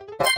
you